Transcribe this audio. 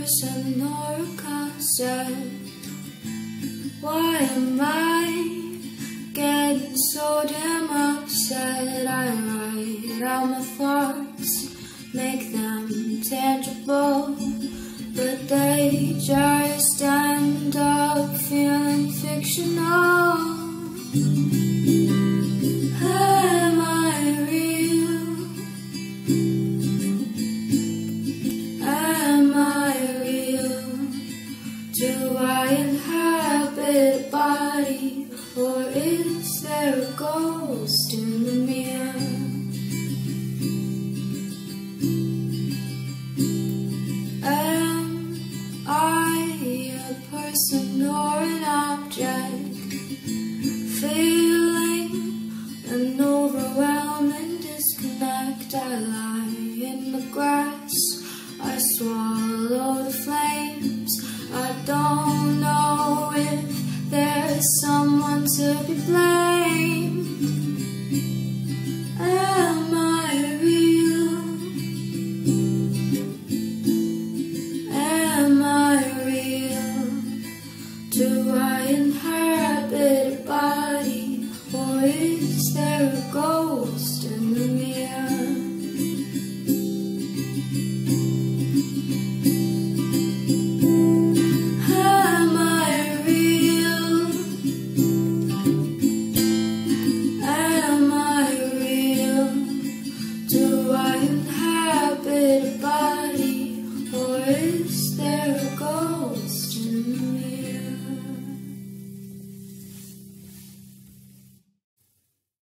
person or a concept? Why am I getting so damn upset? I write out my thoughts, make them tangible, but they just end up feeling fictional. Body or is there a ghost in the mirror? Am I a person or an object? Feeling an overwhelming disconnect. I lie in the grass, I swallow the flames. I don't there's someone to be blamed. dead body, or is there a ghost in me?